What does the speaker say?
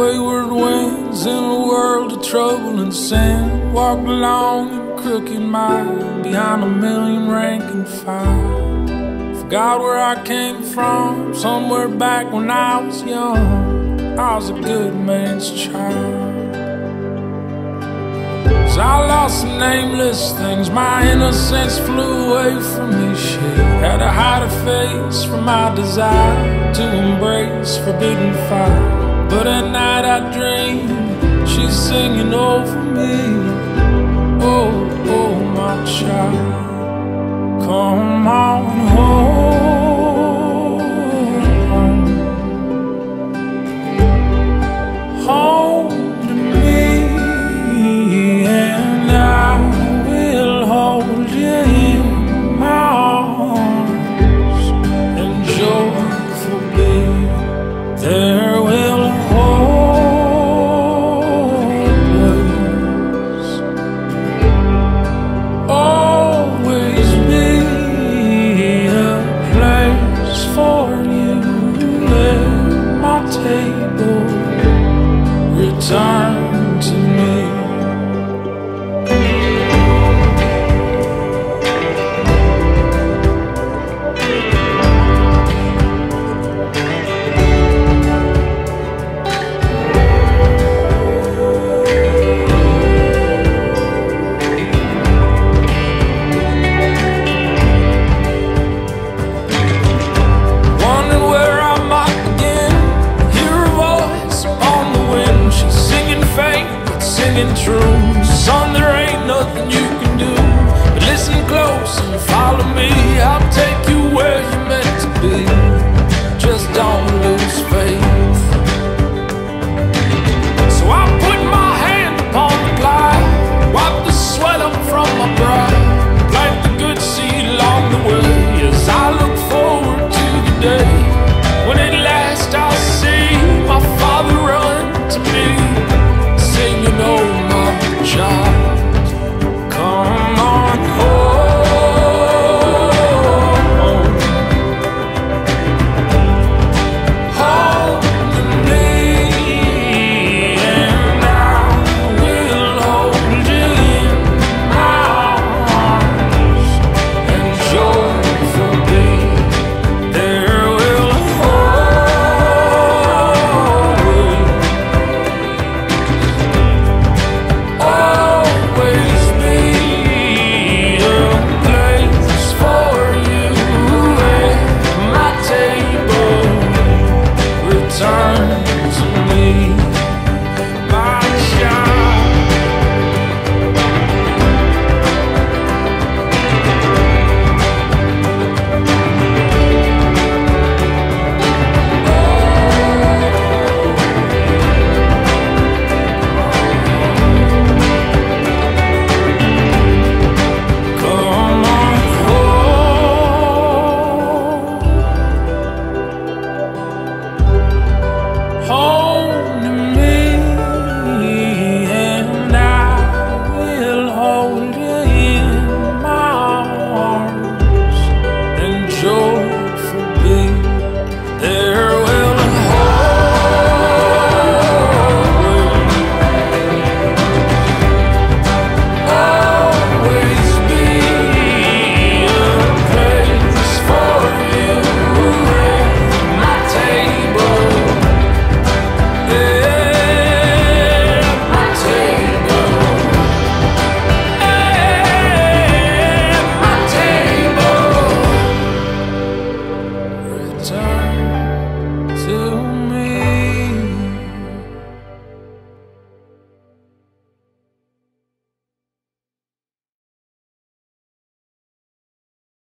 wayward winds in a world of trouble and sin. Walked along a crooked mile behind a million ranking fire. Forgot where I came from, somewhere back when I was young. I was a good man's child. Cause I lost some nameless things, my innocence flew away from me. She had to hide a face from my desire to embrace forbidden fire. But at night I dream she's singing over me. Singing